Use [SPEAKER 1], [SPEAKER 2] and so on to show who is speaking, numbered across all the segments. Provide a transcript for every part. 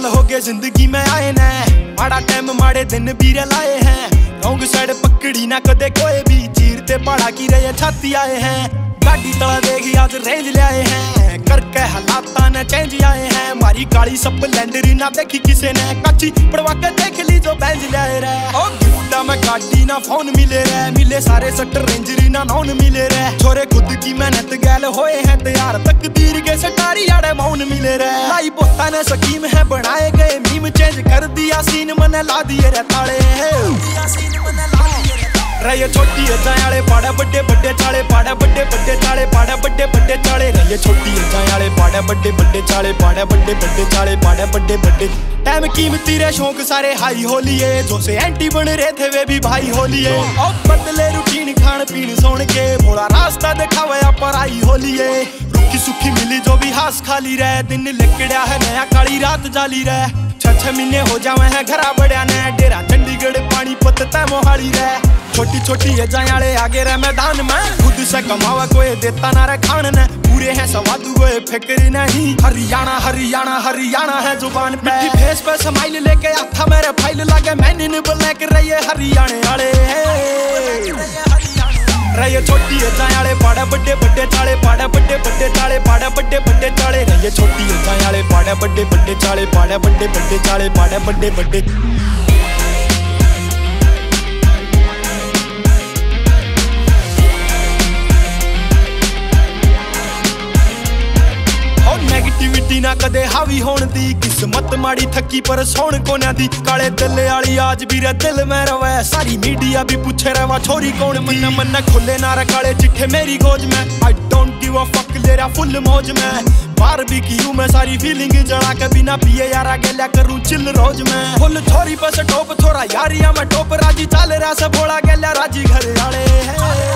[SPEAKER 1] के ज़िंदगी में आए न माड़ा टाइम माड़े दिन भी लाए हैं रॉन्ग साइड पकड़ी ना कदे कोई भी चीरते पड़ा की रहे छाती आए हैं गाड़ी तला देगी आज रेंज ले आए हैं। करके हालात ने चेंज आए हैं। मारी काली सब लैंडरी ना देखी किसे ने। काची पड़वा के देख ली जो बैंज ले रे ओ गिफ्टा में गाड़ी ना फ़ोन मिले रे मिले सारे सट रेंजरी ना नॉन मिले रे छोरे खुद की मेहनत गैल होए हैं तैयार। तकदीर के सटारी आड़े मौन मिले रे लाई पोता ने स्कीम है, बनाए गए मीम चेंज कर दिया सीन मने ला दिए रे ताले रहे छोटी जायाले पाड़ा बड्डे बड्डे चाले पाड़ा बड्डे बड्डे चाले पाड़ा बड्डे बड्डे चाले रहे छोटी जायाले पाड़ा बड्डे बड्डे चाले पाड़ा बड्डे बड्डे चाले पाड़ा बड्डे बड्डे टाइम कीमती रे शौक सारे हाई होलिए जो से एंटी बन रहे थे वे भी भाई होलिए और बदले रूटीन खान पीन सोन के भोला रास्ता दिखावे पर आई होलिए रुकी सुखी मिली जो भी हास खाली रहे दिन लिकड़ा है नया काली रात जाली रहे छह छह महीने हो जावे हैं घरा बड़िया ने डेरा चंडीगढ़ पानी पत तय मोहाली रहे छोटी छोटी है जायाले आगे रहे मैदान में। खुद से कमावा कोई देता ना रे खान ने पूरे हैं सवादू कोई फ़िक्र नहीं। हरियाणा हरियाणा हरियाणा है ज़ुबान पे। फेस पे स्माइल लेके आता मेरे फ़ाइल लागे। मैंने इन ब्लैक रही हरियाणे वाले। रहे छोटी है जायाले पाड़ा बड्डे बड्डे चाले पाड़ा बड्डे बड्डे चाले पाड़ा बड्डे बड्डे चाले। रहे छोटी है जायाले पाड़ा बड्डे बड्डे चाले पाड़ा बड्डे बड्डे चाले पाड़ा बड्डे बड्डे। ਨਾ ਕਦੇ ਹਾਵੀ ਹੋਣ ਦੀ ਕਿਸਮਤ ਮਾੜੀ ਥੱਕੀ ਪਰ ਸੋਹਣ ਕੋਨਾ ਦੀ ਕਾਲੇ ਦਿਲ ਵਾਲੀ ਆਜ ਵੀ ਰੇ ਦਿਲ ਮੈਂ ਰਵੇ ਸਾਰੀ ਮੀਡੀਆ ਵੀ ਪੁੱਛੇ ਰਵਾ ਛੋਰੀ ਕੌਣ ਮੰਨ ਮੰਨ ਖੁੱਲੇ ਨਾ ਰ ਕਾਲੇ ਚਿੱਠੇ ਮੇਰੀ ਗੋਜ ਮੈਂ ਆਈ ਡੋਨਟ ਗਿਵ ਅ ਫੱਕ ਲੈਰਾ ਫੁੱਲ ਮौज ਮੈਂ बारबेक्यू में सारी फीलिंग जड़ा के बिना पिए यारा गेला करूँ चिल रोज में फुल छोरी बस टोप थोड़ा यारिया में टोप राज़ी चाल रहा से भोला गेला राज़ी घर वाले हैं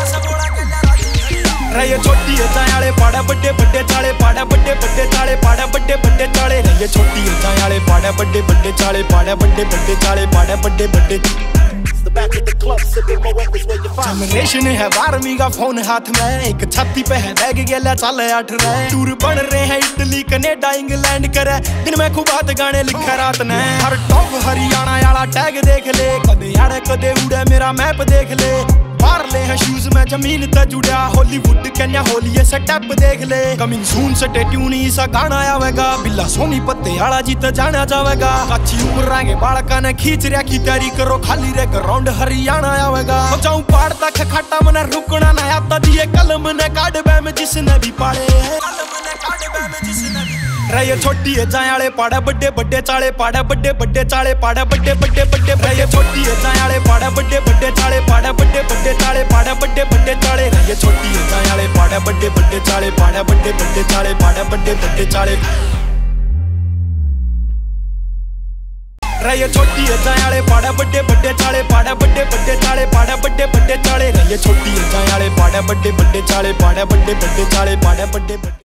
[SPEAKER 1] रहे छोटी है जायाले पाड़ा बड्डे बड्डे चाले पाड़ा बड्डे बड्डे चाले पाड़ा बड्डे बड्डे चाले रहे छोटी है जायाले पाड़ा बड्डे बड्डे चाले पाड़ा बड्डे बड्डे चाले पाड़ा बड्डे बड्डे जनरेशन है बारहवीं का फ़ोन हाथ में एक छाती पे है बैग गेला चल अठ रहे टूर बन रहे हैं इटली कनेडा इंग्लैंड करे दिन में खूब बात गाने लिखा रात ने हर टॉप हरियाणा वाला टैग देख ले कदे यार कदे उड़े मेरा मैप देख ले मार ले हैं शूज़ में ज़मीन ते जुड़ा हॉलीवुड कन्या होली स्टेप देख ले। कमिंग सून से ट्यूनी सा गाना आवेगा। बिल्ला सोनी पत्ते आला जी तो जाना जावेगा। अच्छी उम्र के बालका ने खींच रहा की तैयारी करो, खाली रे ग्राउंड हरियाणा आवेगा। जाऊँ पहाड़ तक खट्टा मने रुकना ना आता दिए कलम ने काट बैम जिसने भी पाले कलम ने काट बैम जिसने भी छोटी है जायाले पाड़ा, बड्डे बड्डे चाले पाड़ा, बड्डे बड्डे चाले पाड़ा, बड्डे बड्डे बड्डे रहे छोटी है जायाले पाड़ा, बड्डे बड्डे छोटी है आले पाड़े बड्डे बड्डे चाले पाड़ा बड्डे बड्डे चाले पाड़ा बड्डे बड्डे चाले. रहिए छोटी है आले पाड़े बड्डे बड्डे चाले पाड़े बड्डे बड्डे चाले पाड़े बड्डे बड्डे चाले. रहिए छोटी है आले पाड़े बड्डे बड्डे चाले पाड़े बड्डे बड्डे चाले पाड़े बड्डे